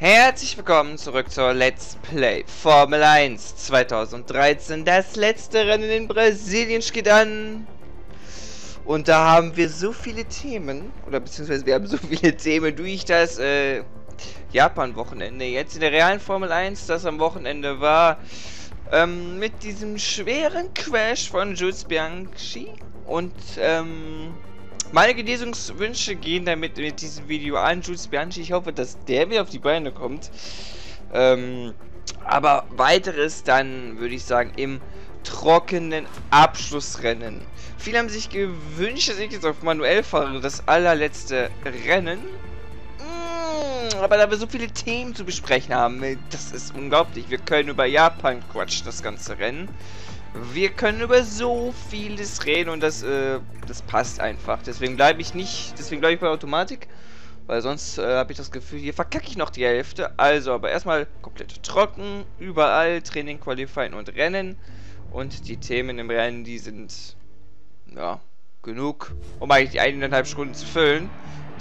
Herzlich willkommen zurück zur Let's Play Formel 1 2013. Das letzte Rennen in Brasilien steht an. Und da haben wir so viele Themen, oder beziehungsweise wir haben so viele Themen durch das äh, Japan-Wochenende. Jetzt in der realen Formel 1, das am Wochenende war, ähm, mit diesem schweren Crash von Jules Bianchi. Und ähm, meine Genesungswünsche gehen damit mit diesem Video an Jules Bianchi. Ich hoffe, dass der wieder auf die Beine kommt. Ähm, aber weiteres dann, würde ich sagen, im trockenen Abschlussrennen. Viele haben sich gewünscht, dass ich jetzt auf manuell fahre, das allerletzte Rennen. Mm, aber da wir so viele Themen zu besprechen haben, das ist unglaublich. Wir können über Japan quatschen, das ganze Rennen. Wir können über so vieles reden und das, äh, das passt einfach. Deswegen bleibe ich nicht, deswegen bleibe ich bei Automatik. Weil sonst äh, habe ich das Gefühl, hier verkacke ich noch die Hälfte. Also, aber erstmal komplett trocken, überall Training, Qualifying und Rennen. Und die Themen im Rennen, die sind, ja, genug, um eigentlich die eineinhalb Stunden zu füllen.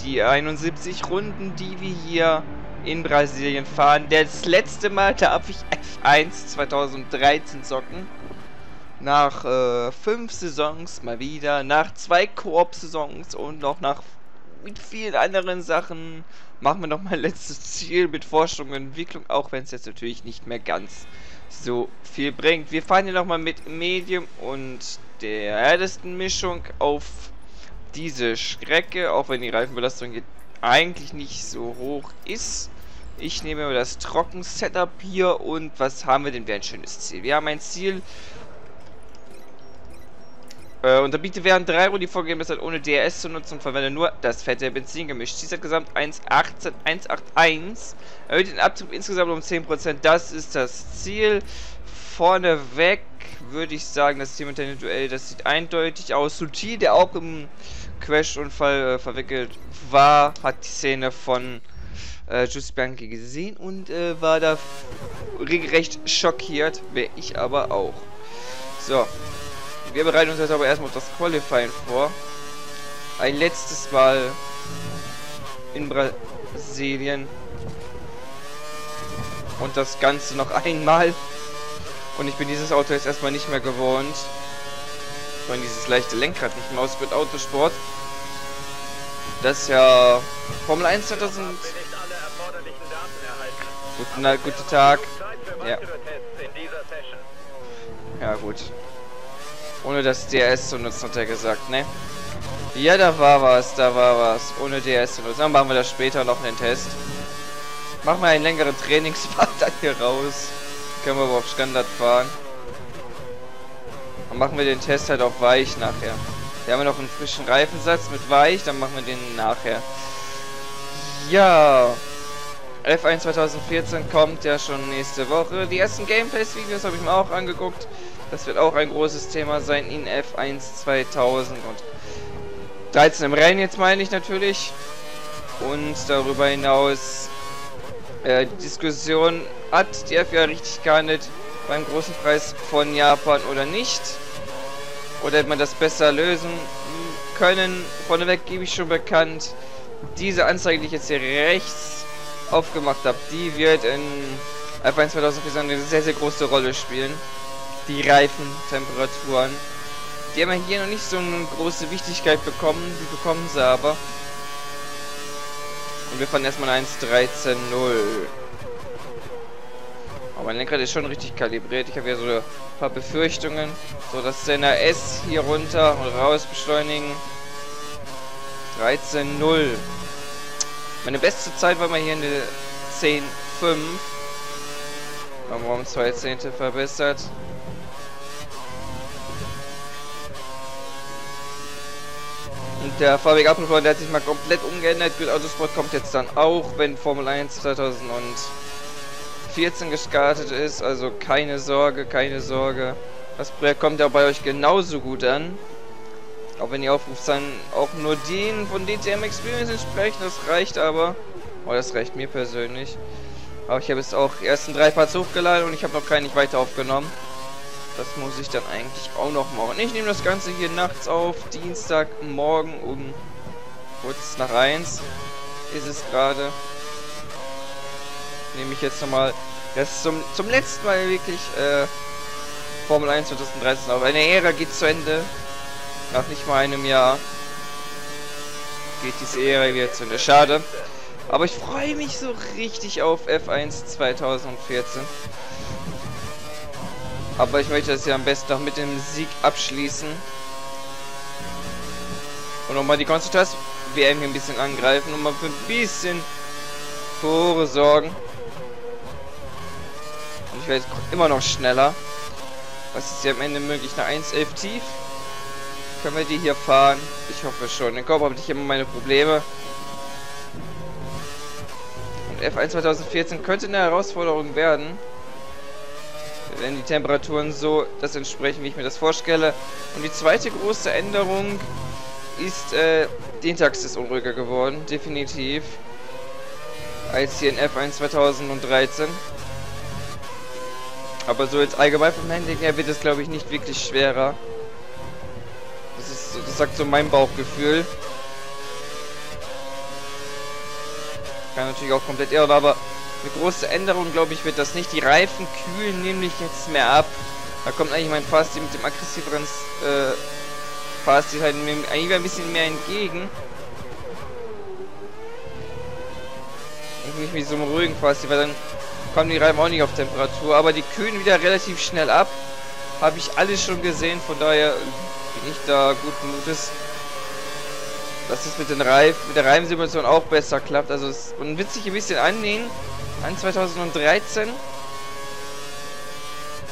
Die 71 Runden, die wir hier in Brasilien fahren. Das letzte Mal darf ich F1 2013 zocken. Nach äh, fünf Saisons mal wieder, nach zwei Koop-Saisons und noch nach mit vielen anderen Sachen machen wir noch mein letztes Ziel mit Forschung und Entwicklung, auch wenn es jetzt natürlich nicht mehr ganz so viel bringt. Wir fahren hier nochmal mit Medium und der härtesten Mischung auf diese Strecke, auch wenn die Reifenbelastung hier eigentlich nicht so hoch ist. Ich nehme das Trocken-Setup hier und was haben wir denn? Wäre ein schönes Ziel. Wir haben ein Ziel äh, unterbiete während drei Runden die vorgegeben ist, ohne DRS zu nutzen und verwende nur das fette Benzingemisch. Dieser gesamt 1,18, 1,81. Erhöht den Abtrieb insgesamt um 10%. Das ist das Ziel. Vorneweg würde ich sagen, das Team Duell, das sieht eindeutig aus. Suti, der auch im Crash-Unfall äh, verwickelt war, hat die Szene von äh, Just Bianchi gesehen und äh, war da regelrecht schockiert. Wäre ich aber auch. So, wir bereiten uns jetzt aber erstmal auf das Qualifying vor. Ein letztes Mal in Brasilien. Und das Ganze noch einmal. Und ich bin dieses Auto jetzt erstmal nicht mehr gewohnt. Ich meine, dieses leichte Lenkrad nicht mehr aus mit Autosport. Das ist ja Formel 1 2000. Guten, guten Tag. Ja. Ja, gut. Ohne das DRS zu nutzen, hat er gesagt, ne? Ja, da war was, da war was. Ohne DRS zu nutzen. Dann machen wir das später noch einen Test. Machen wir einen längeren Trainingsfahrt dann hier raus. Können wir aber auf Standard fahren. Dann machen wir den Test halt auf weich nachher. Wir haben noch einen frischen Reifensatz mit weich, dann machen wir den nachher. Ja. F1 2014 kommt ja schon nächste Woche. Die ersten Gameplays-Videos habe ich mir auch angeguckt. Das wird auch ein großes Thema sein in F1 2013 im Rennen jetzt meine ich natürlich. Und darüber hinaus äh, die Diskussion, hat die FIA richtig gehandelt beim großen Preis von Japan oder nicht? Oder hätte man das besser lösen können? Vorneweg gebe ich schon bekannt, diese Anzeige, die ich jetzt hier rechts aufgemacht habe, die wird in F1 2014 eine sehr, sehr große Rolle spielen die Reifentemperaturen. Die haben hier noch nicht so eine große Wichtigkeit bekommen, die bekommen sie aber. Und wir fahren erstmal 1.13.0. Aber mein Lenkrad ist schon richtig kalibriert. Ich habe ja so ein paar Befürchtungen. So, das Sender S hier runter und raus beschleunigen. 13.0. Meine beste Zeit war mal hier in der 10.5. Haben wir um zwei Zehnte verbessert. Und der Fahrweg Apfelfreund, der hat sich mal komplett umgeändert. Good Autosport kommt jetzt dann auch, wenn Formel 1 2014 gestartet ist. Also keine Sorge, keine Sorge. Das Projekt kommt ja bei euch genauso gut an. Auch wenn die Aufrufzahlen auch nur den von DTM Experience entsprechen, das reicht aber. Oh, das reicht mir persönlich. Aber ich habe jetzt auch ersten drei Parts hochgeladen und ich habe noch keinen nicht weiter aufgenommen. Das muss ich dann eigentlich auch noch machen. Ich nehme das Ganze hier nachts auf. Dienstagmorgen um kurz nach 1 ist es gerade. nehme ich jetzt nochmal das zum, zum letzten Mal wirklich äh, Formel 1 2013 auf. Eine Ära geht zu Ende. Nach nicht mal einem Jahr geht diese Ära wieder zu Ende. Schade. Aber ich freue mich so richtig auf F1 2014. Aber ich möchte das ja am besten noch mit dem Sieg abschließen. Und nochmal die Konstantas WM hier ein bisschen angreifen und mal für ein bisschen Tore sorgen. Und ich werde immer noch schneller. Was ist hier am Ende möglich? Eine 1.11 tief. Können wir die hier fahren? Ich hoffe schon. Den Kopf habe ich immer meine Probleme. Und F1 2014 könnte eine Herausforderung werden. Wenn die Temperaturen so das entsprechen, wie ich mir das vorstelle. Und die zweite große Änderung ist, äh, Dienstags ist unruhiger geworden. Definitiv. Als hier in F1 2013. Aber so jetzt allgemein vom Handling her wird es, glaube ich, nicht wirklich schwerer. Das ist, das sagt so mein Bauchgefühl. Kann natürlich auch komplett irren, aber eine große Änderung, glaube ich, wird das nicht. Die Reifen kühlen nämlich jetzt mehr ab. Da kommt eigentlich mein Fahrstil mit dem aggressiveren äh, Fahrstil halt eigentlich ein bisschen mehr entgegen. Und nicht mit so einem ruhigen Fahrstil, weil dann kommen die Reifen auch nicht auf Temperatur. Aber die kühlen wieder relativ schnell ab. Habe ich alles schon gesehen, von daher bin ich da guten Mutes dass es mit den Reif mit der Reifensimulation auch besser klappt. Also es, wird sich ein bisschen annähen an 2013.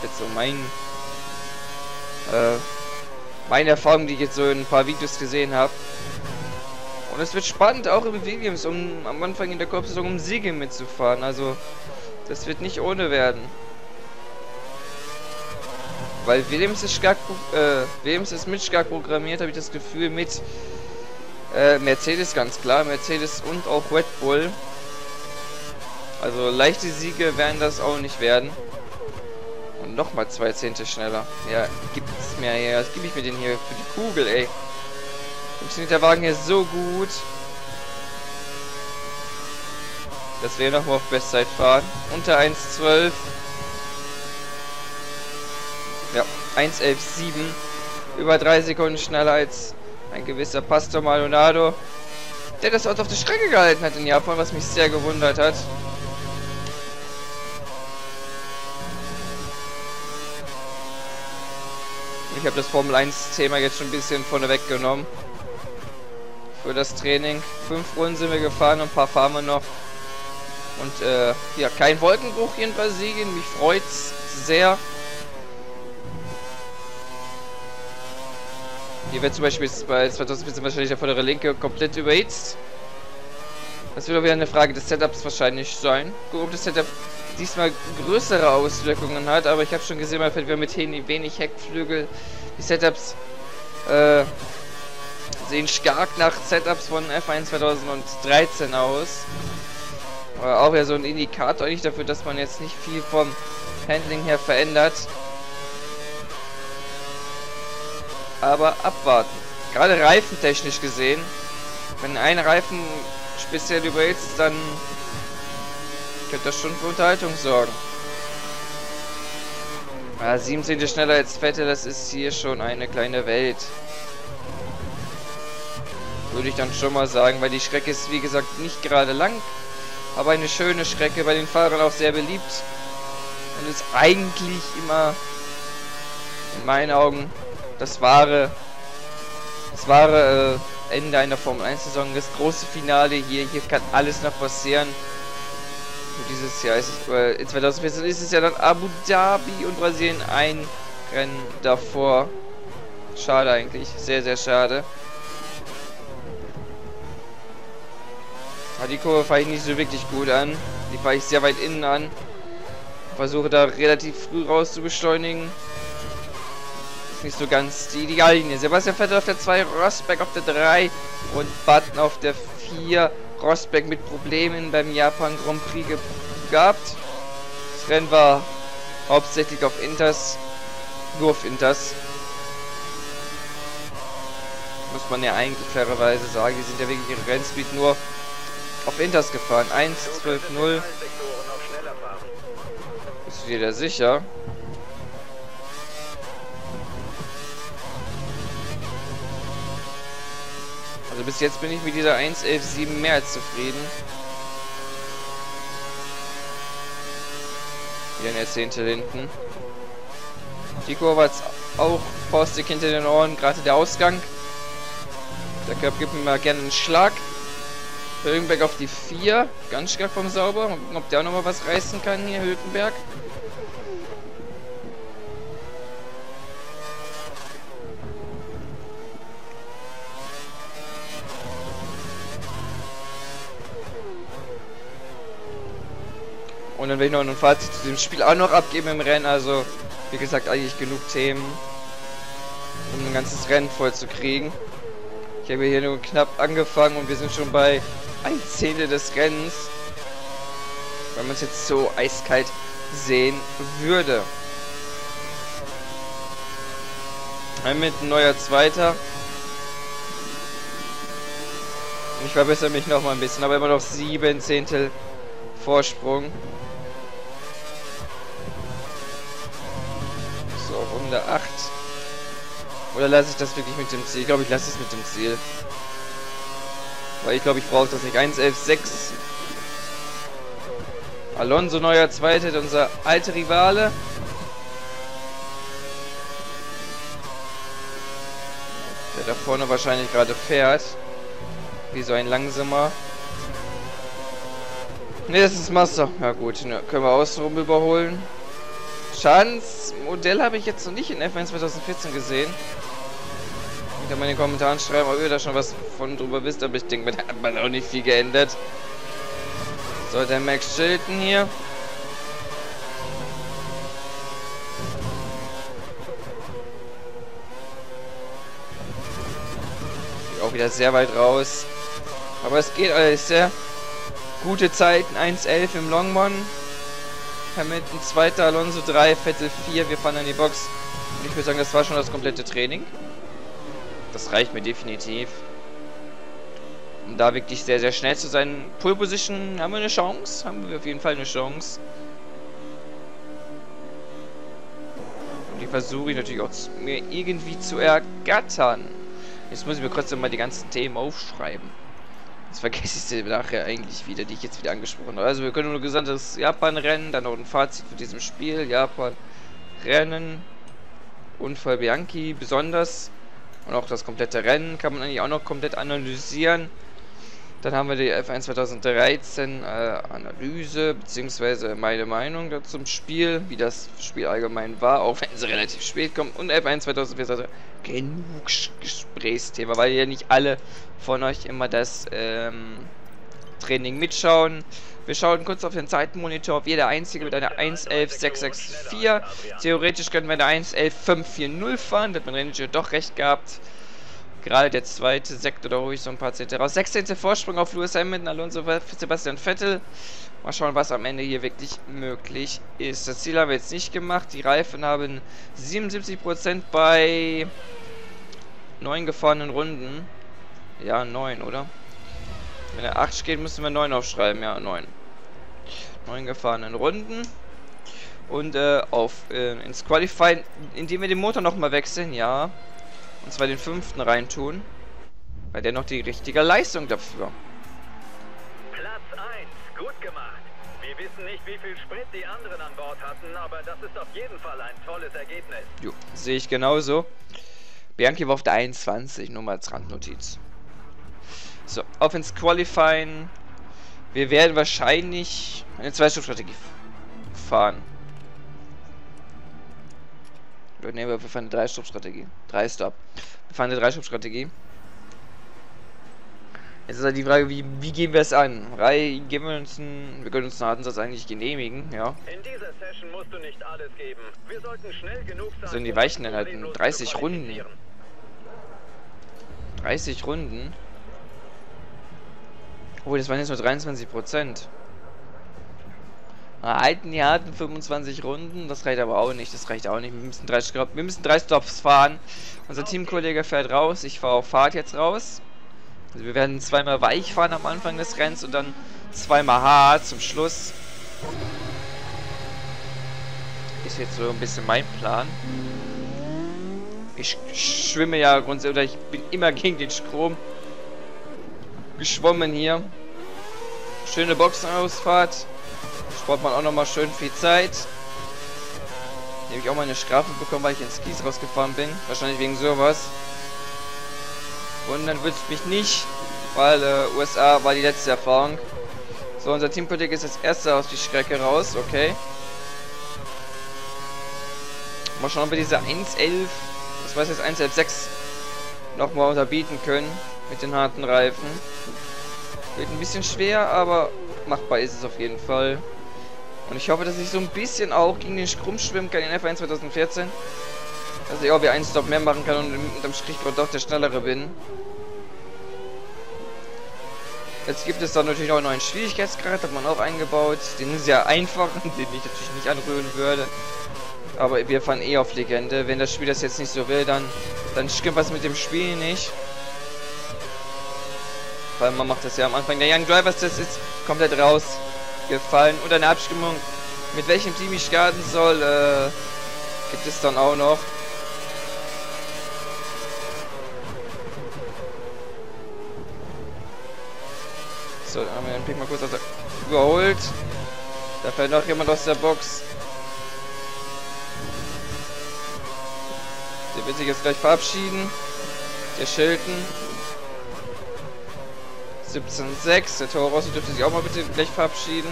Jetzt so mein äh, meine Erfahrung, die ich jetzt so in ein paar Videos gesehen habe. Und es wird spannend, auch im Williams, um am Anfang in der Kopfsaison um Siege mitzufahren. Also das wird nicht ohne werden. Weil Williams ist stark, äh, Williams ist mit stark programmiert, habe ich das Gefühl, mit äh, Mercedes ganz klar, Mercedes und auch Red Bull. Also leichte Siege werden das auch nicht werden. Und nochmal zwei Zehntel schneller. Ja, gibt es mir ja. Was gebe ich mir denn hier für die Kugel, ey? Funktioniert der Wagen hier so gut. Dass wir nochmal auf Bestzeit fahren. Unter 1,12. Ja, 1,11,7. Über drei Sekunden schneller als ein gewisser Pastor Maldonado, der das Auto auf der Strecke gehalten hat in Japan, was mich sehr gewundert hat. Ich habe das Formel 1 Thema jetzt schon ein bisschen vorne weggenommen. Für das Training. Fünf Runden sind wir gefahren ein paar fahren wir noch. Und äh, ja, kein Wolkenbruch hier in Brasilien. Mich freut's sehr. Hier wird zum Beispiel bei 2014 wahrscheinlich der vordere Linke komplett überhitzt. Das wird auch wieder eine Frage des Setups wahrscheinlich sein. Gucken, ob das Setup diesmal größere Auswirkungen hat, aber ich habe schon gesehen, man fällt wieder mit wenig Heckflügel. Die Setups äh, sehen stark nach Setups von F1 2013 aus. Aber auch ja so ein Indikator eigentlich dafür, dass man jetzt nicht viel vom Handling her verändert. aber abwarten. Gerade reifentechnisch gesehen, wenn ein Reifen speziell überhitzt, dann könnte das schon für Unterhaltung sorgen. Ja, 17 schneller als Vettel, das ist hier schon eine kleine Welt. Würde ich dann schon mal sagen, weil die Strecke ist wie gesagt nicht gerade lang, aber eine schöne Strecke, bei den Fahrern auch sehr beliebt. Und ist eigentlich immer in meinen Augen das wahre, das wahre äh, Ende einer Formel 1 Saison, das große Finale hier, hier kann alles noch passieren. Und dieses Jahr ist es, äh, in 2014 ist es ja dann Abu Dhabi und Brasilien ein Rennen davor. Schade eigentlich, sehr, sehr schade. Die Kurve fahre ich nicht so wirklich gut an. Die fahre ich sehr weit innen an. Versuche da relativ früh raus zu beschleunigen nicht so ganz die Ideallinie. Sebastian Vettel auf der 2, Rosberg auf der 3 und Button auf der 4. Rosberg mit Problemen beim Japan Grand Prix gehabt. Das Rennen war hauptsächlich auf Inters, nur auf Inters. Muss man ja eigentlich fairerweise sagen, die sind ja wegen ihrer Rennspeed nur auf Inters gefahren. 1, 12, 0. Bist du dir da sicher? Also bis jetzt bin ich mit dieser 1.11.7 mehr als zufrieden. Hier ein Jahrzehnte hinten. Die Kurve hat auch faustig hinter den Ohren, gerade der Ausgang. Der Körper gibt mir mal gerne einen Schlag. Hülkenberg auf die 4. Ganz stark vom Sauber. Ob der auch nochmal was reißen kann hier, Hülkenberg. Und dann will ich noch ein Fazit zu dem Spiel auch noch abgeben im Rennen. Also, wie gesagt, eigentlich genug Themen, um ein ganzes Rennen voll zu kriegen. Ich habe hier nur knapp angefangen und wir sind schon bei ein Zehntel des Rennens. Wenn man es jetzt so eiskalt sehen würde. Mit ein neuer Zweiter. Ich verbessere mich noch mal ein bisschen, aber immer noch sieben Zehntel Vorsprung. So, Runde 8. Oder lasse ich das wirklich mit dem Ziel? Ich glaube, ich lasse es mit dem Ziel. Weil ich glaube, ich brauche das nicht. 1-11-6. Alonso neuer Zweiter, unser alter Rivale. Der da vorne wahrscheinlich gerade fährt. Wie so ein langsamer. Ne, das ist Master. Ja gut, ne, können wir außenrum überholen. Schadensmodell habe ich jetzt noch nicht in F1 2014 gesehen. Ich kann mal in den Kommentaren schreiben, ob ihr da schon was von drüber wisst, aber ich denke, da hat man auch nicht viel geändert. So, der Max Chilton hier. Auch wieder sehr weit raus. Aber es geht alles sehr gute Zeiten. 1.11 im Longmon. Hamilton 2. Alonso 3, Vettel 4. Wir fahren an die Box. Und ich würde sagen, das war schon das komplette Training. Das reicht mir definitiv. Um da wirklich sehr, sehr schnell zu sein. Pole Position haben wir eine Chance. Haben wir auf jeden Fall eine Chance. Und die versuche ich natürlich auch mir irgendwie zu ergattern. Jetzt muss ich mir kurz mal die ganzen Themen aufschreiben. Jetzt vergesse ich sie nachher eigentlich wieder, die ich jetzt wieder angesprochen habe. Also wir können nur gesamtes Japan-Rennen, dann noch ein Fazit für diesem Spiel. Japan-Rennen, Unfall Bianchi besonders. Und auch das komplette Rennen kann man eigentlich auch noch komplett analysieren. Dann haben wir die F1 2013 äh, Analyse, beziehungsweise meine Meinung zum Spiel, wie das Spiel allgemein war, auch wenn es relativ spät kommt. Und F1 2014 also genug Gesprächsthema, weil ja nicht alle von euch immer das ähm, Training mitschauen. Wir schauen kurz auf den Zeitenmonitor, ob jeder einzige mit einer 1.11.664. Theoretisch können wir eine 1.11.540 fahren, da hat mein Ranger doch recht gehabt. Gerade der zweite Sektor, da hole ich so ein paar Zehntel raus. 16. Vorsprung auf Lewis Hamilton, Alonso, Sebastian Vettel. Mal schauen, was am Ende hier wirklich möglich ist. Das Ziel haben wir jetzt nicht gemacht. Die Reifen haben 77% bei 9 gefahrenen Runden. Ja, 9, oder? Wenn er 8 steht, müssen wir 9 aufschreiben. Ja, 9. 9 gefahrenen Runden. Und äh, auf äh, ins Qualifying, indem wir den Motor nochmal wechseln, ja. Und zwar den fünften reintun. Weil der noch die richtige Leistung dafür. Platz 1, gut gemacht. Wir wissen nicht, wie viel Sprit die anderen an Bord hatten, aber das ist auf jeden Fall ein tolles Ergebnis. Jo, sehe ich genauso. Bianchi war auf der 21, nur mal als Randnotiz. So, auf ins Qualifying. Wir werden wahrscheinlich eine Zwei-Stück-Strategie fahren. Ne, wir fahren eine Drei-Stop-Strategie. Drei Stop. Wir fahren eine Drei-Stop-Strategie. Jetzt ist halt die Frage, wie, wie gehen wir es an? Rei, geben wir uns einen, wir können uns einen Datensatz eigentlich genehmigen, ja. In dieser Session musst du nicht alles geben. Wir sollten schnell genug sein. Sollen die Weichen denn halten? 30 Runden. 30 Runden? Obwohl, das waren jetzt nur 23 Prozent. Alten Jahr hatten 25 Runden, das reicht aber auch nicht, das reicht auch nicht. Wir müssen drei, wir müssen drei Stops fahren. Unser Teamkollege fährt raus, ich fahre auf Fahrt jetzt raus. Also wir werden zweimal weich fahren am Anfang des Rennens und dann zweimal hart zum Schluss. Ist jetzt so ein bisschen mein Plan. Ich schwimme ja grundsätzlich, oder ich bin immer gegen den Strom geschwommen hier. Schöne Boxenausfahrt. Spart man auch nochmal schön viel Zeit. Hier habe ich auch mal eine Strafe bekommen, weil ich ins Kies rausgefahren bin. Wahrscheinlich wegen sowas. Und dann es mich nicht, weil äh, USA war die letzte Erfahrung. So, unser Teampolitik ist das erste aus die Strecke raus, okay. Mal schauen, ob wir diese 1.11, das weiß jetzt 1.11.6 nochmal unterbieten können mit den harten Reifen. Wird ein bisschen schwer, aber machbar ist es auf jeden Fall. Und ich hoffe, dass ich so ein bisschen auch gegen den Strom schwimmen kann in F1 2014. Dass ich auch wie einen Stop mehr machen kann und unterm Strich doch der Schnellere bin. Jetzt gibt es dann natürlich auch einen neuen Schwierigkeitsgrad, hat man auch eingebaut. Den sehr einfachen, den ich natürlich nicht anrühren würde. Aber wir fahren eh auf Legende. Wenn das Spiel das jetzt nicht so will, dann, dann stimmt was mit dem Spiel nicht. Weil man macht das ja am Anfang. Der Young Drivers Test ist komplett rausgefallen. Und eine Abstimmung, mit welchem Team ich starten soll, äh, gibt es dann auch noch. So, dann haben wir den Pick mal kurz aus der. Da fällt noch jemand aus der Box. Der wird sich jetzt gleich verabschieden. Der Schilden. 17.6. Der Toro Rossi dürfte sich auch mal bitte gleich verabschieden.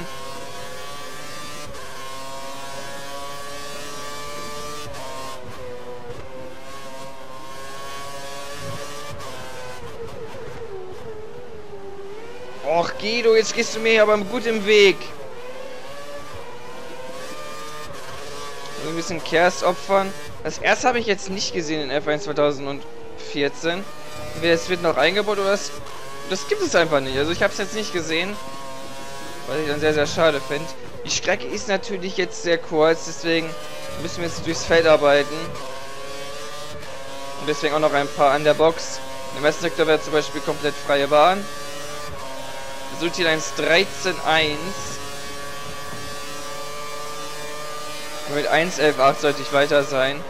Och, Guido, jetzt gehst du mir aber gut im Weg. Ein bisschen Kers opfern. Das erste habe ich jetzt nicht gesehen in F1 2014. Es wird noch eingebaut oder das das gibt es einfach nicht. Also ich habe es jetzt nicht gesehen. Was ich dann sehr, sehr schade finde. Die Strecke ist natürlich jetzt sehr kurz, deswegen müssen wir jetzt durchs Feld arbeiten. Und deswegen auch noch ein paar an der Box. Im ersten Sektor wäre zum Beispiel komplett freie Bahn. Resultiert 1.13.1. Mit 1.11.8 sollte ich weiter sein.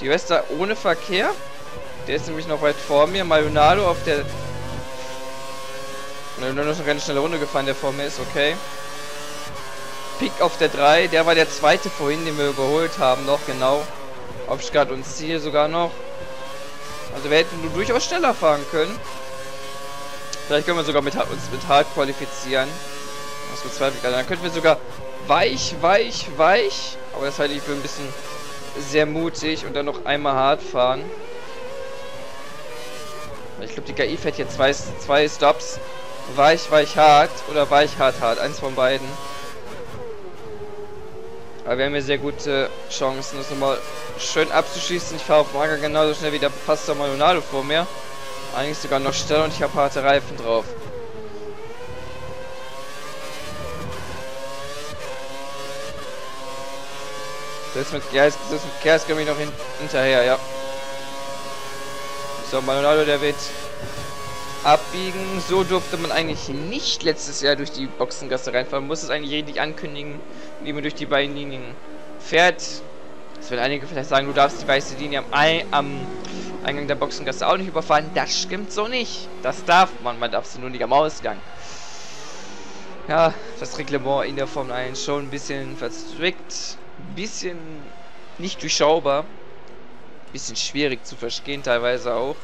Die Wester ohne Verkehr. Der ist nämlich noch weit vor mir. Maldonado auf der... Maldonado ist eine ganz schnelle Runde gefahren, der vor mir ist, okay. Pick auf der 3, der war der zweite vorhin, den wir überholt haben, noch genau. Obstgard und Ziel sogar noch. Also wir hätten nur durchaus schneller fahren können. Vielleicht können wir sogar mit, uns mit hart qualifizieren. Das bezweifle ich. Also dann könnten wir sogar weich, weich, weich. Aber das halte ich für ein bisschen sehr mutig und dann noch einmal hart fahren. Ich glaube, die KI fährt hier zwei, zwei Stops. Weich, weich, hart oder weich, hart, hart. Eins von beiden. Aber wir haben hier sehr gute Chancen, das nochmal schön abzuschießen. Ich fahre auf Mager genauso schnell wie der Pastor Maldonado vor mir. Eigentlich sogar noch schneller und ich habe harte Reifen drauf. Das mit, ja, das mit komme ich noch hin, hinterher, ja. So, Maldonado, der wird abbiegen. So durfte man eigentlich nicht letztes Jahr durch die Boxengasse reinfahren. Man muss es eigentlich richtig ankündigen, wie man durch die beiden Linien fährt. Das werden einige vielleicht sagen, du darfst die weiße Linie am, Ei am Eingang der Boxengasse auch nicht überfahren. Das stimmt so nicht. Das darf man, man darf sie nur nicht am Ausgang. Ja, das Reglement in der Formel 1 schon ein bisschen verzwickt. Ein bisschen nicht durchschaubar bisschen schwierig zu verstehen, teilweise auch.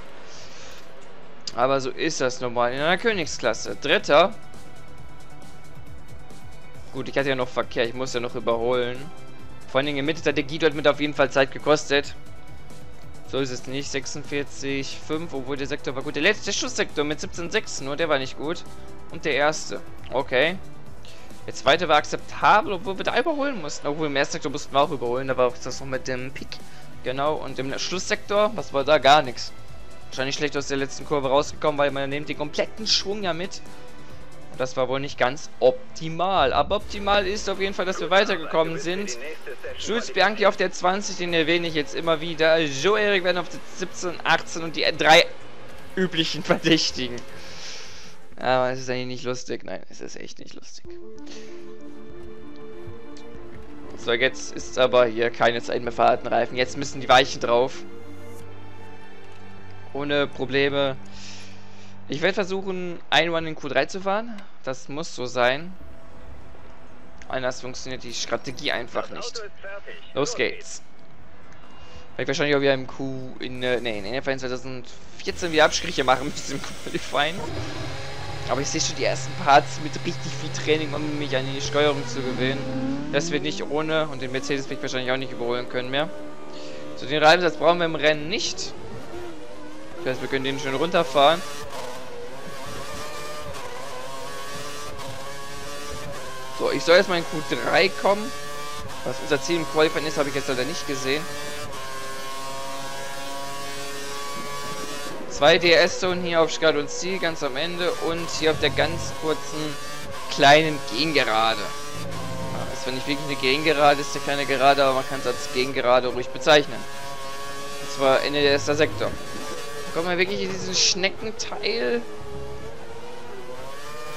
Aber so ist das normal in einer Königsklasse. Dritter. Gut, ich hatte ja noch Verkehr, ich muss ja noch überholen. Vor allen Dingen im Mitte hat der Guido mit auf jeden Fall Zeit gekostet. So ist es nicht. 46, 5, obwohl der Sektor war gut. Der letzte Schusssektor mit 17,6 nur, der war nicht gut. Und der erste. Okay. Der zweite war akzeptabel, obwohl wir da überholen mussten. Obwohl im ersten Sektor mussten wir auch überholen. War auch das noch mit dem Pick. Genau, und im Schlusssektor, was war da? Gar nichts. Wahrscheinlich schlecht aus der letzten Kurve rausgekommen, weil man nimmt den kompletten Schwung ja mit. Das war wohl nicht ganz optimal. Aber optimal ist auf jeden Fall, dass wir weitergekommen sind. Jules Bianchi auf der 20, den erwähne ich jetzt immer wieder. Joe Erik werden auf der 17, 18 und die drei üblichen Verdächtigen. Aber es ist eigentlich nicht lustig. Nein, es ist echt nicht lustig. So, jetzt ist aber hier keine Zeit mehr verhalten Reifen. Jetzt müssen die Weichen drauf. Ohne Probleme. Ich werde versuchen, ein One in Q3 zu fahren. Das muss so sein. Anders funktioniert die Strategie einfach nicht. Los geht's. Weil ich wahrscheinlich auch wieder im Q in, äh, nee, in NFL 2014 wieder Abstriche machen müssen im Qualifying. Aber ich sehe schon die ersten Parts mit richtig viel Training, um mich an die Steuerung zu gewöhnen. Das wird nicht ohne und den Mercedes ich wahrscheinlich auch nicht überholen können mehr. So, den Reibensatz brauchen wir im Rennen nicht. Das heißt, wir können den schon runterfahren. So, ich soll erstmal in Q3 kommen. Was unser Ziel im Qualifying ist, habe ich jetzt leider nicht gesehen. Zwei DS-Zonen hier auf Skat und Ziel ganz am Ende und hier auf der ganz kurzen kleinen Gegengerade. Ja, ist zwar nicht wirklich eine Gegengerade, ist ja keine Gerade, aber man kann es als Gegengerade ruhig bezeichnen. Und zwar Ende der erster Sektor. Kommen wir wirklich in diesen Schneckenteil.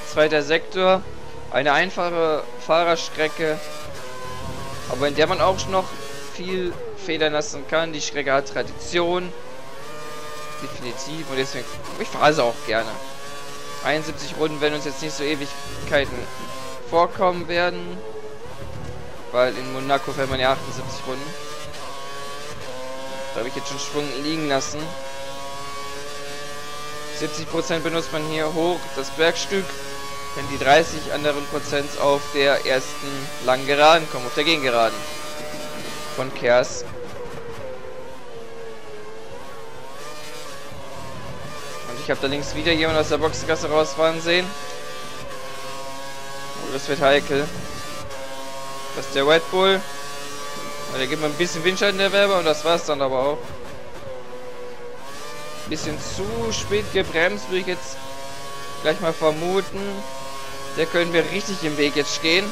Zweiter Sektor. Eine einfache Fahrerstrecke, aber in der man auch noch viel federn lassen kann. Die Strecke hat Tradition. Definitiv. Und deswegen, ich sie auch gerne. 71 Runden werden uns jetzt nicht so Ewigkeiten vorkommen werden. Weil in Monaco fährt man ja 78 Runden. Da habe ich jetzt schon Schwung liegen lassen. 70% benutzt man hier hoch das Bergstück wenn die 30 anderen Prozent auf der ersten langen Geraden kommen, auf der Gegengeraden von Kers. Ich habe da links wieder jemand aus der Boxengasse rausfahren sehen. Oh, das wird heikel. Das ist der Red Bull. Der gibt mir ein bisschen Windschatten der Werber und das war's dann aber auch. Bisschen zu spät gebremst, würde ich jetzt gleich mal vermuten. Der können wir richtig im Weg jetzt stehen.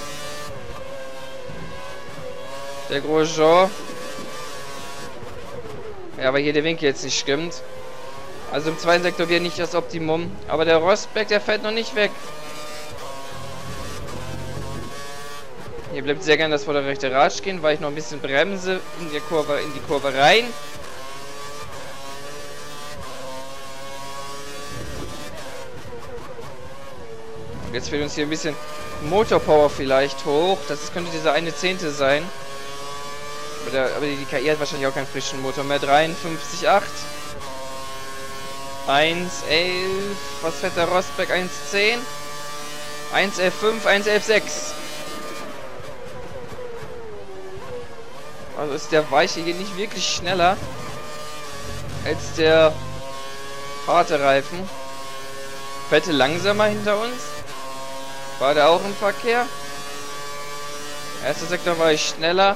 Der Grosjean. Ja, aber hier der Winkel jetzt nicht stimmt. Also im zweiten Sektor wieder nicht das Optimum. Aber der Rosberg, der fällt noch nicht weg. Hier bleibt sehr gerne das vorderrechte Rad stehen, weil ich noch ein bisschen bremse in die Kurve, in die Kurve rein. Jetzt fehlt uns hier ein bisschen Motorpower vielleicht hoch. Das könnte dieser eine Zehnte sein. Oder, aber die KI hat wahrscheinlich auch keinen frischen Motor mehr. 53,8. 1,11. Was fährt der Rosberg? 1,10. 1,11,5. 1,11,6. Also ist der Weiche hier nicht wirklich schneller als der harte Reifen. Fette langsamer hinter uns. War der auch im Verkehr? Erster Sektor war ich schneller.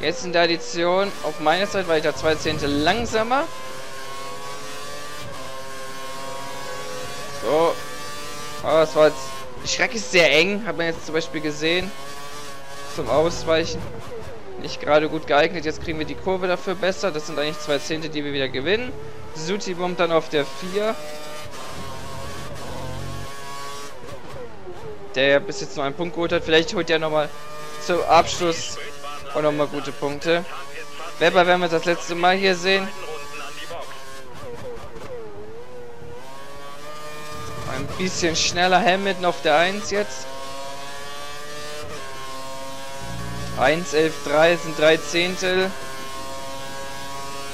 Jetzt in der Addition auf meiner Seite war ich da zwei Zehntel langsamer. So. Aber es war jetzt... Die Schreck ist sehr eng, hat man jetzt zum Beispiel gesehen. Zum Ausweichen. Nicht gerade gut geeignet. Jetzt kriegen wir die Kurve dafür besser. Das sind eigentlich zwei Zehntel, die wir wieder gewinnen. Suti bombt dann auf der 4. der bis jetzt nur einen Punkt geholt hat. Vielleicht holt er nochmal zum Abschluss auch nochmal gute Punkte. Weber werden wir das letzte Mal hier sehen. Bisschen schneller Hamilton auf der 1 jetzt. 1, 11, 3 sind 3 Zehntel.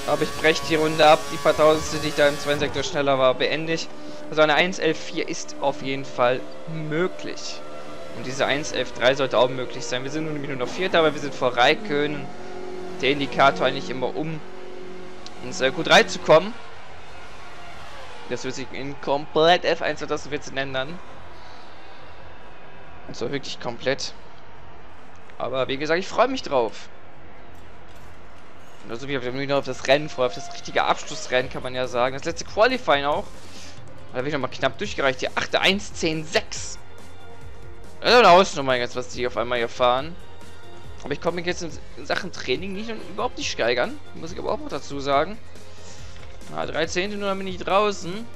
Aber ich breche die Runde ab. Die paar Tausendstel, die ich da im zweiten Sektor schneller war, beende ich. Also eine 1.11.4 ist auf jeden Fall möglich. Und diese 1.11.3 sollte auch möglich sein. Wir sind nun nur noch Vierter, aber wir sind vor Raikön. Der Indikator eigentlich immer um ins äh, Q3 zu kommen. Das wird sich in komplett F1 2014 ändern. Also wirklich komplett. Aber wie gesagt, ich freue mich drauf. Also wie ich mich noch auf das Rennen freue, auf das richtige Abschlussrennen kann man ja sagen. Das letzte Qualifying auch. Da habe ich nochmal knapp durchgereicht. Hier 8, 1, 10, 6. Also eine Hausnummer jetzt, was die auf einmal hier fahren. Aber ich komme mich jetzt in Sachen Training nicht und überhaupt nicht steigern. Muss ich aber auch noch dazu sagen. Na, 13. nur bin ich draußen.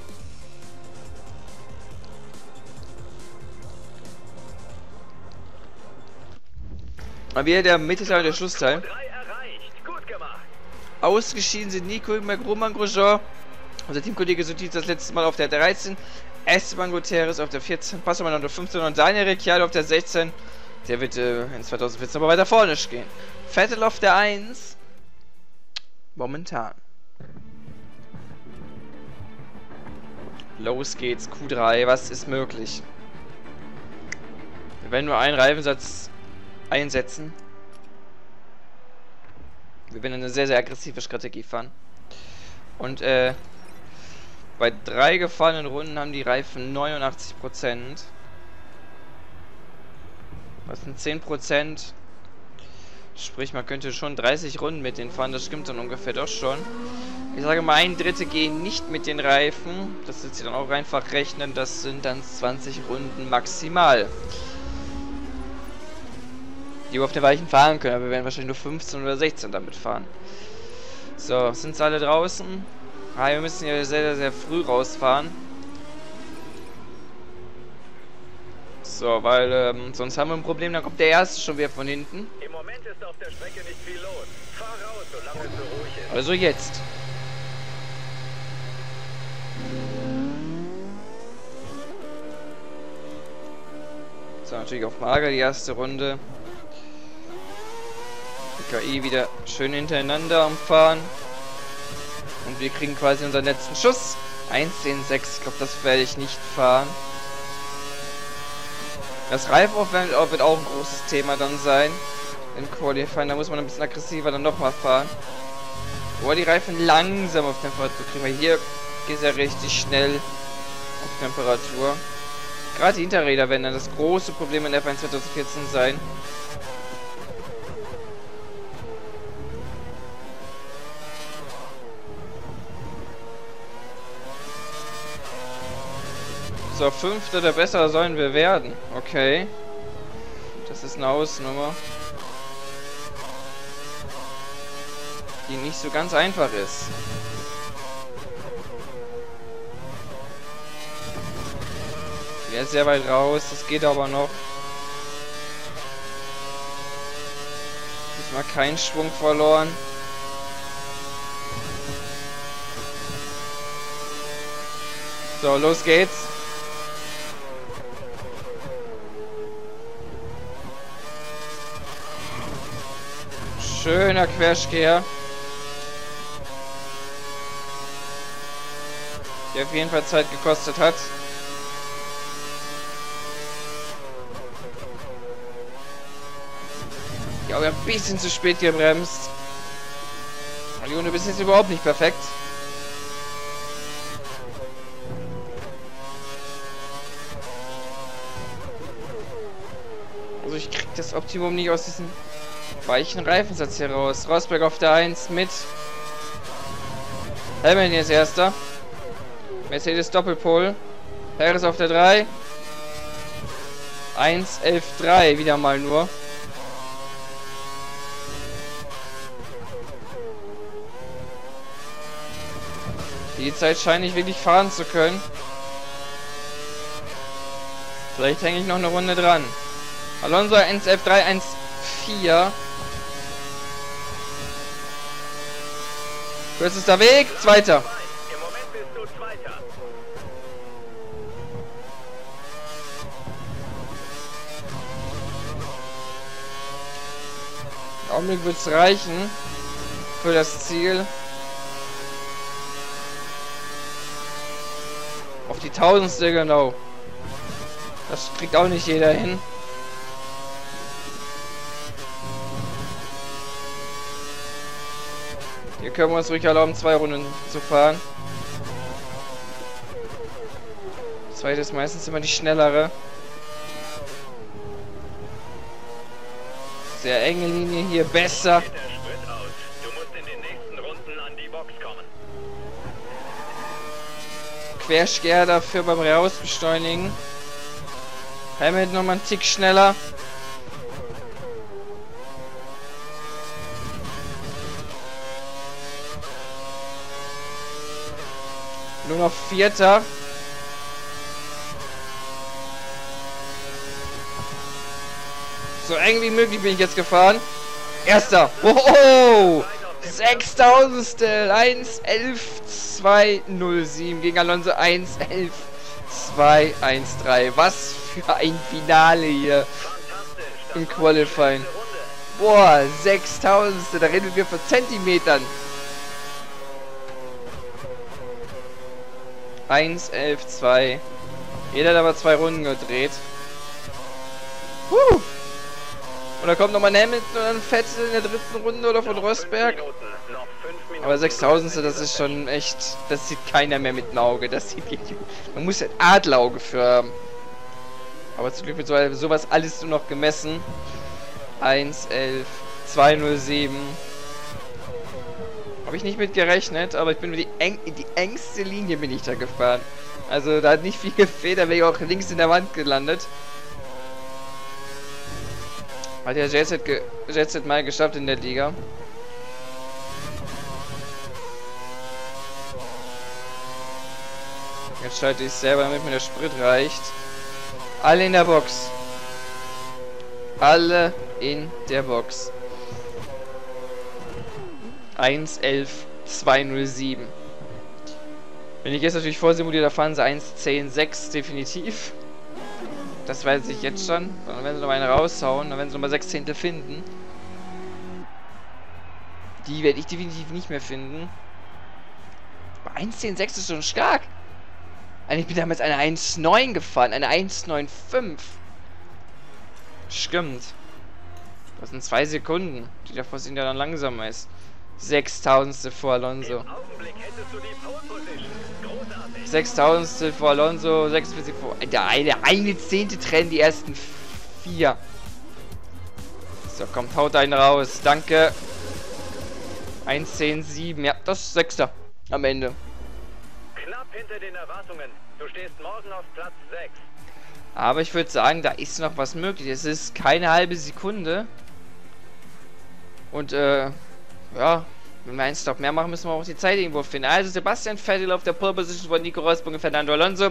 Mal wieder der Mittelteil der Schlussteil. Ausgeschieden sind Nico, Roman Grosjean. Unser Teamkollege Sotiz das letzte Mal auf der 13. Esteban Guterres auf der 14. Passamann auf der 15. Und Daniel Ricciardo auf der 16. Der wird äh, in 2014 aber weiter vorne gehen. Vettel auf der 1. Momentan. Los geht's, Q3. Was ist möglich? Wir werden nur einen Reifensatz einsetzen. Wir werden eine sehr, sehr aggressive Strategie fahren. Und äh, bei drei gefallenen Runden haben die Reifen 89%. Was sind 10%? Sprich, man könnte schon 30 Runden mit denen fahren. Das stimmt dann ungefähr doch schon. Ich sage mal, ein Drittel gehen nicht mit den Reifen. Das wird sie dann auch einfach rechnen. Das sind dann 20 Runden maximal die wir auf den Weichen fahren können. Aber wir werden wahrscheinlich nur 15 oder 16 damit fahren. So, sind sie alle draußen? Ah, wir müssen sehr, sehr, sehr früh rausfahren. So, weil ähm, sonst haben wir ein Problem, dann kommt der erste schon wieder von hinten. Moment ist auf der Strecke nicht viel los. Fahr raus, solange es so ruhig ist. Also jetzt. So, natürlich auf Mager die erste Runde. KI wieder schön hintereinander am Fahren. Und wir kriegen quasi unseren letzten Schuss. 1.10.6, ich glaube, das werde ich nicht fahren. Das Reifaufwärmen wird auch ein großes Thema dann sein. In Qualifying, da muss man ein bisschen aggressiver dann nochmal fahren. Wo die Reifen langsam auf Temperatur kriegen, weil hier geht es ja richtig schnell auf Temperatur. Gerade die Hinterräder werden dann das große Problem in F1 2014 sein. So, fünfter der besser sollen wir werden. Okay. Das ist eine Hausnummer. Die nicht so ganz einfach ist. Ist sehr weit raus, das geht aber noch. Diesmal kein Schwung verloren. So, los geht's. Schöner Quersteher. Der auf jeden Fall Zeit gekostet hat. Ja, aber ein bisschen zu spät gebremst. Leon, du bist jetzt überhaupt nicht perfekt. Also ich krieg das Optimum nicht aus diesem weichen Reifensatz hier raus. Rosberg auf der 1 mit Hamilton jetzt erster. Mercedes Doppelpol. Perez auf der 3. 1, 11, 3 wieder mal nur. Die Zeit scheine ich wirklich fahren zu können. Vielleicht hänge ich noch eine Runde dran. Alonso 1, 11, 3, 1, 4. Kürzester Weg, zweiter. Im Moment bist du zweiter. Augenblick wird es reichen für das Ziel. Auf die Tausendstel genau. Das kriegt auch nicht jeder hin. Hier können wir uns ruhig erlauben, zwei Runden zu fahren. Zweite ist meistens immer die schnellere. Sehr enge Linie hier, besser. Querschger dafür beim Rausbeschleunigen. Hamilton nochmal einen Tick schneller. Nur noch Vierter. So eng wie möglich bin ich jetzt gefahren. Erster. Oh, Sechstausendstel. 1, 11, 2, 0, 7 gegen Alonso 1, 11, 2, 1, 3. Was für ein Finale hier im Qualifying. Boah, Sechstausendstel. Da reden wir von Zentimetern. 1, 11, 2. Jeder hat aber zwei Runden gedreht. Huh. Und da kommt nochmal Hamilton und dann Vettel in der dritten Runde oder von Rosberg. Aber 6000 das ist schon echt, das sieht keiner mehr mit dem Auge. Das sieht man muss ein Adlerauge für haben. Aber zum Glück wird so, sowas alles nur noch gemessen. 1, 11, 207. Habe ich nicht mit gerechnet, aber ich bin die, eng, die engste Linie bin ich da gefahren. Also da hat nicht viel gefehlt, da wäre ich auch links in der Wand gelandet. Hat ja Jetset, mal geschafft in der Liga. Jetzt schalte ich selber, damit mir der Sprit reicht. Alle in der Box. Alle in der Box. 1.11.207. Wenn ich jetzt natürlich vorsimuliere, da fahren sie 1.10.6 definitiv. Das weiß ich jetzt schon. Dann werden sie noch einen raushauen. Dann werden sie nochmal 6 Zehntel finden. Die werde ich definitiv nicht mehr finden. 1.10.6 ist schon stark. Ich bin damals eine 1.9 gefahren. Eine 1.95. Stimmt. Das sind zwei Sekunden. Die davor sind ja dann langsamer ist. Sechstausendstel vor Alonso. Sechstausendstel vor Alonso, 46 vor. Der eine, eine Zehnte trennen die ersten vier. So, kommt, haut einen raus. Danke. 1, 10, 7. Ja, das ist Sechster am Ende. Knapp hinter den Erwartungen. Du stehst morgen auf Platz 6. Aber ich würde sagen, da ist noch was möglich. Es ist keine halbe Sekunde. Und, äh, ja, wenn wir einen Stop mehr machen, müssen wir auch die Zeit irgendwo finden. Also Sebastian Vettel auf der Pole Position von Nico Rosberg und Fernando Alonso.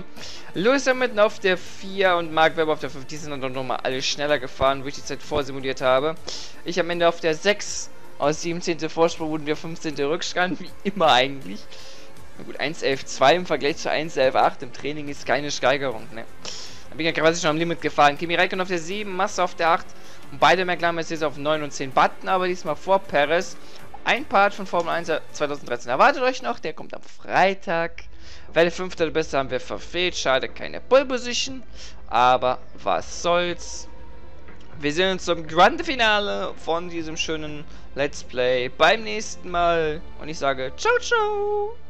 Lewis Hamilton auf der 4 und Mark Webber auf der 5. Die sind dann nochmal alle schneller gefahren, wo ich die Zeit vorsimuliert habe. Ich am Ende auf der 6 aus 17. Vorsprung wurden wir 15. Rückstand, wie immer eigentlich. Na gut, 1.11.2 im Vergleich zu 1.11.8 im Training ist keine Steigerung, ne? Da bin ich ja quasi schon am Limit gefahren. Kimi Räikkönen auf der 7, Massa auf der 8 und beide McLaren Mercedes auf 9 und 10 Button, aber diesmal vor Perez. Ein Part von Formel 1 2013 erwartet euch noch, der kommt am Freitag. Weil der fünfte Beste haben wir verfehlt, schade, keine Pole Position, aber was soll's. Wir sehen uns zum Grande Finale von diesem schönen Let's Play beim nächsten Mal und ich sage ciao ciao.